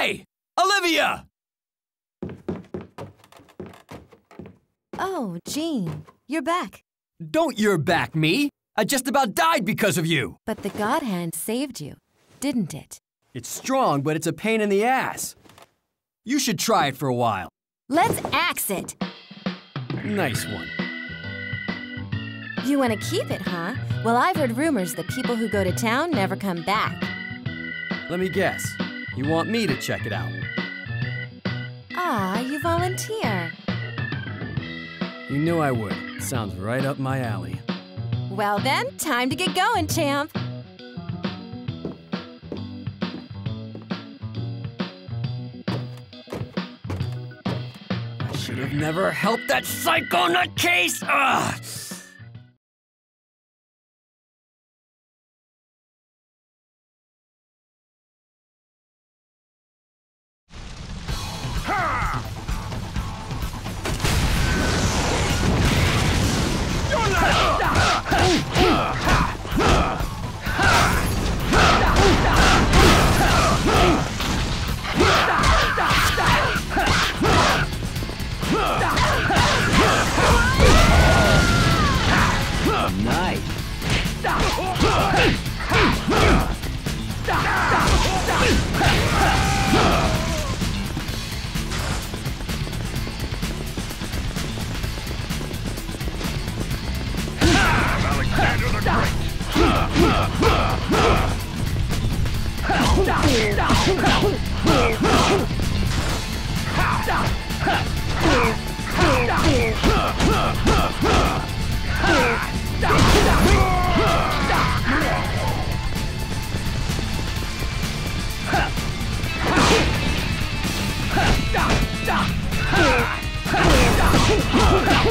Hey! Olivia! Oh, Gene, you're back. Don't you're back me! I just about died because of you! But the God Hand saved you, didn't it? It's strong, but it's a pain in the ass. You should try it for a while. Let's axe it! Nice one. You want to keep it, huh? Well, I've heard rumors that people who go to town never come back. Let me guess. You want me to check it out? Ah, you volunteer. You knew I would. Sounds right up my alley. Well then, time to get going, champ. I should have never helped that psycho nutcase! Ugh! I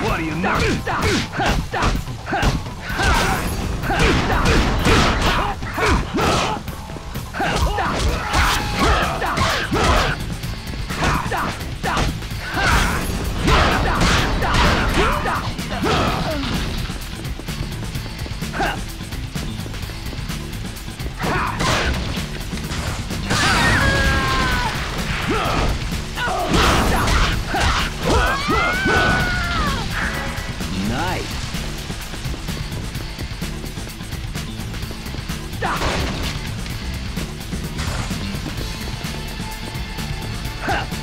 What do you know? Nice.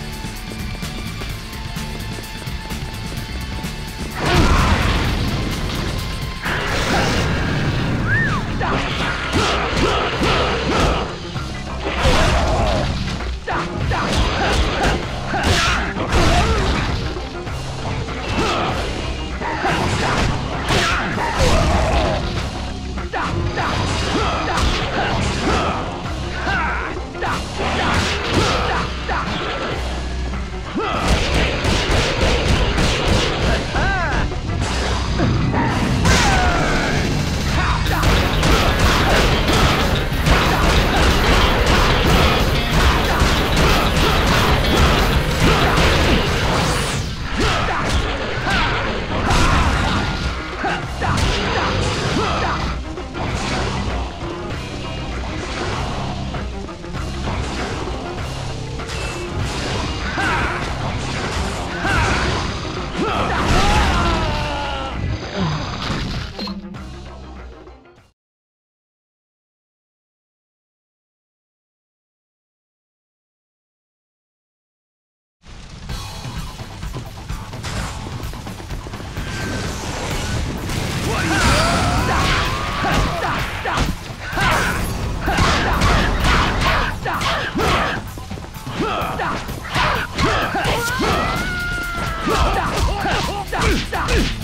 Ugh!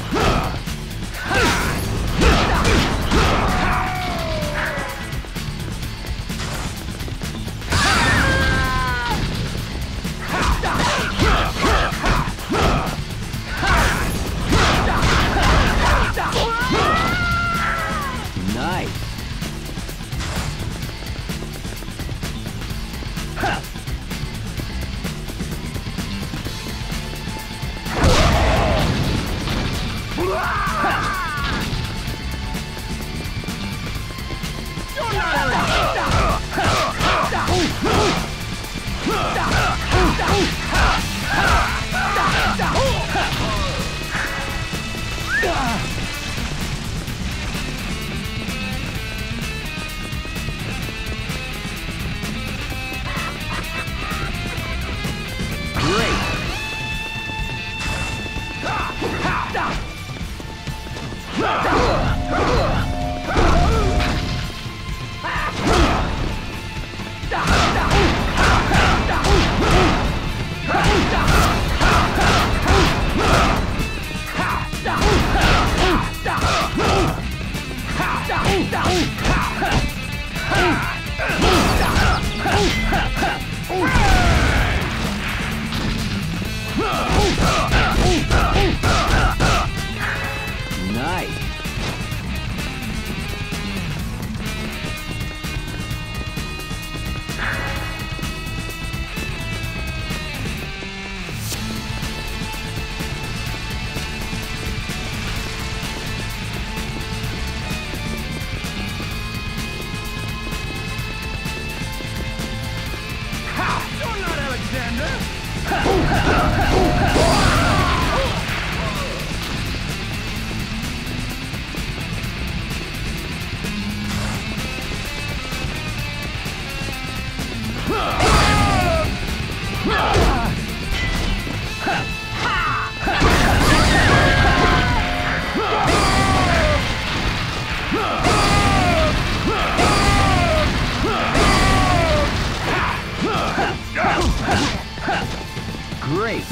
Great.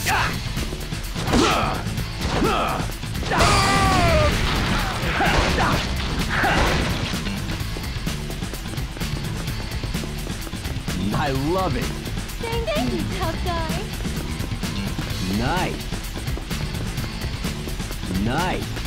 I love it. Dang, dang, you tough guy. Nice. Nice.